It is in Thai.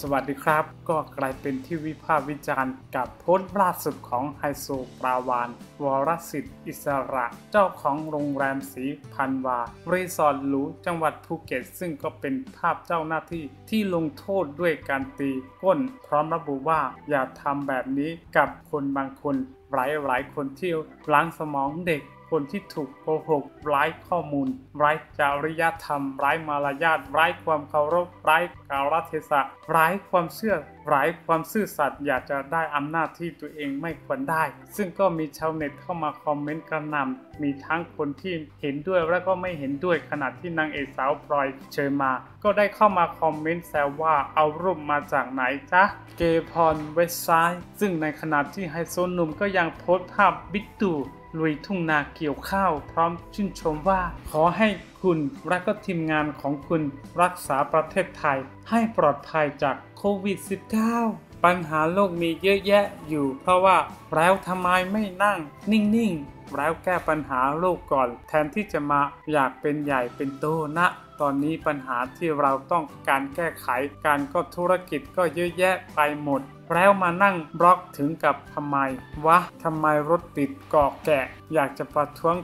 สวัสดีครับ ก็กลายเป็นที่วิพากษ์วิจารณ์กับโพสต์ล่าสุดของไฮโซปลาวาฬ วรสิทธิ์อิสสระ เจ้าของโรงแรมศรีพันวา รีสอร์ทหรูจังหวัดภูเก็ต ซึ่งก็เป็นภาพเจ้าหน้าที่ที่ลงโทษด้วยการตีก้น พร้อมระบุว่าอย่าทำแบบนี้กับคนบางคนหลายหลายคนที่ล้างสมองเด็ก คนที่ถูกโกหกไร้ข้อมูลไร้จริยธรรมไร้มารยาทไร้ความเคารพไร้กาลเทศะไร้ความเชื่อไร้ความซื่อสัตย์อยากจะได้อำนาจที่ตัวเองไม่ควรได้ ซึ่งก็มีชาวเน็ตเข้ามาคอมเมนต์กระหน่ำมีทั้งคนที่เห็นด้วยและก็ไม่เห็นด้วยขณะที่นางเอกสาวพลอยเชิญมา ก็ได้เข้ามาคอมเมนต์แซวว่าเอารูปมาจากไหนจ๊ะเกพรเวสไซด์ซึ่งในขณะที่ไฮโซหนุ่มก็ยังโพสต์ภาพบิ๊กตู่ ลุยทุ่งนาเกี่ยวข้าว พร้อมชื่นชมว่า ขอให้คุณและก็ทีมงานของคุณรักษาประเทศไทยให้ปลอดภัยจากโควิด -19 ปัญหาโลกมีเยอะแยะอยู่ เพราะว่าแล้วทำไมไม่นั่ง นิ่งๆ แล้วแก้ปัญหาโลกก่อน แทนที่จะมาอยากเป็นใหญ่เป็นโตนะตอนนี้ปัญหาที่เราต้องการแก้ไขการก็ธุรกิจก็เยอะแยะไปหมด แล้วมานั่งบล็อกถึงกับทำไม วะทำไมรถติดเกาะแกะ อยากจะประท้วง